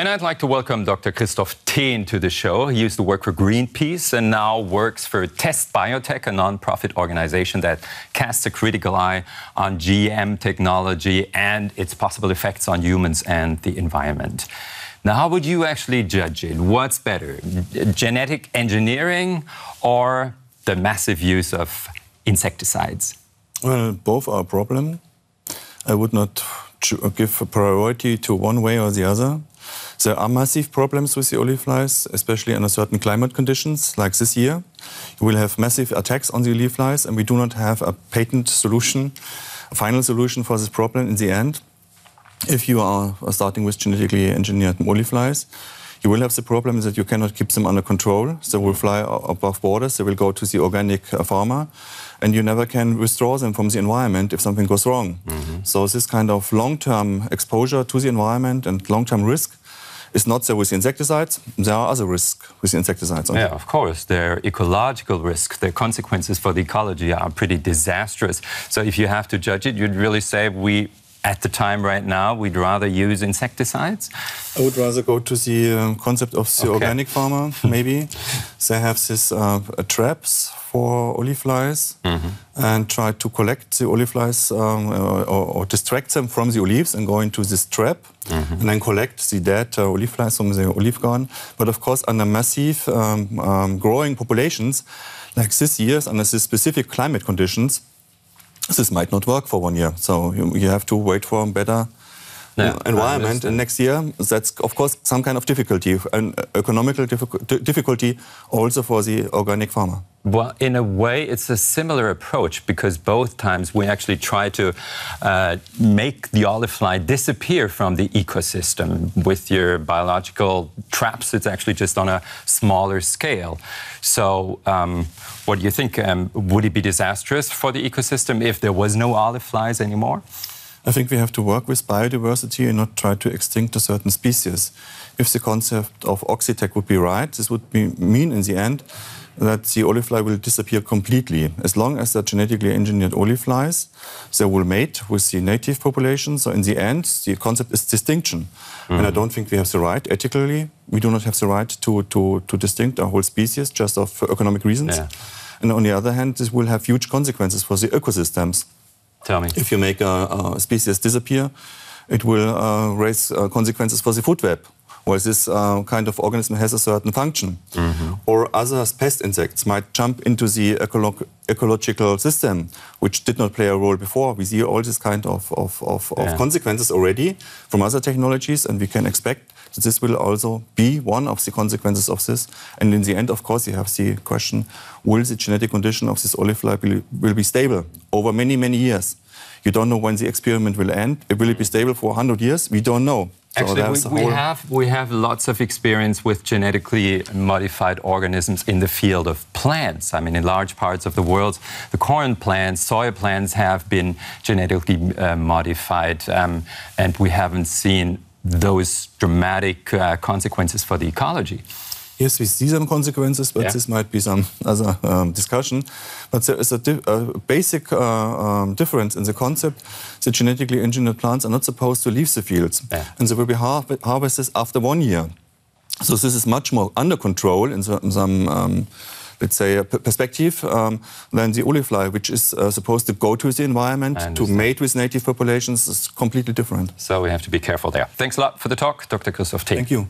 And I'd like to welcome Dr. Christoph Then to the show. He used to work for Greenpeace and now works for Testbiotech, a non-profit organization that casts a critical eye on GM technology and its possible effects on humans and the environment. Now, how would you actually judge it? What's better, genetic engineering or the massive use of insecticides? Well, both are a problem. I would not give priority to one way or the other. There are massive problems with the olive flies, especially under certain climate conditions, like this year. You will have massive attacks on the olive flies, and we do not have a patent solution, a final solution for this problem in the end. If you are starting with genetically engineered olive flies, you will have the problem that you cannot keep them under control. They will fly above borders. They will go to the organic uh, farmer, and you never can withdraw them from the environment if something goes wrong. Mm -hmm. So this kind of long-term exposure to the environment and long-term risk is not there with insecticides. There are other risks with insecticides. Yeah, of course. Their ecological risk, their consequences for the ecology are pretty disastrous. So if you have to judge it, you'd really say we at the time right now, we'd rather use insecticides? I would rather go to the um, concept of the okay. organic farmer, maybe. they have these uh, traps for olive flies mm -hmm. and try to collect the olive flies um, or, or, distract them from the olives and go into this trap mm -hmm. and then collect the dead uh, olive flies from the olive garden. But of course, under massive um, um growing populations, like this year, under these specific climate conditions, this might not work for one year. So you, you have to wait for a better environment and next year. That's of course some kind of difficulty, an economical difficulty also for the organic farmer. Well, in a way, it's a similar approach because both times we actually try to uh, make the olive fly disappear from the ecosystem. With your biological traps, it's actually just on a smaller scale. So, um, what do you think? Um, would it be disastrous for the ecosystem if there was no olive flies anymore? I think we have to work with biodiversity and not try to extinct a certain species. If the concept of Oxitec would be right, this would be, mean in the end that the olive fly will disappear completely. As long as they're genetically engineered olive flies, they will mate with the native population. So in the end, the concept is distinction. Mm. And I don't think we have the right, ethically, we do not have the right to, to, to distinct a whole species just of economic reasons. Yeah. And on the other hand, this will have huge consequences for the ecosystems. Tell me. If you make a, a species disappear, it will uh, raise uh, consequences for the food web. Well, this uh, kind of organism has a certain function. Mm -hmm. Or other pest insects might jump into the ecolo ecological system, which did not play a role before. We see all these kind of, of, of, yeah. of consequences already from other technologies, and we can expect that this will also be one of the consequences of this. And in the end, of course, you have the question, will the genetic condition of this olive fly be, will be stable over many, many years? You don't know when the experiment will end. It Will it be stable for 100 years? We don't know. Actually, we, we, have, we have lots of experience with genetically modified organisms in the field of plants. I mean, in large parts of the world, the corn plants, soy plants have been genetically uh, modified, um, and we haven't seen those dramatic uh, consequences for the ecology. Yes, we see some consequences, but yeah. this might be some other um, discussion. But there is a, a basic uh, um, difference in the concept. The genetically engineered plants are not supposed to leave the fields, yeah. and they will be har harvested after one year. So this is much more under control in some, some um, let's say, a perspective um, than the olive fly, which is uh, supposed to go to the environment to mate with native populations, is completely different. So we have to be careful there. Thanks a lot for the talk, Dr. Christoph T. Thank you.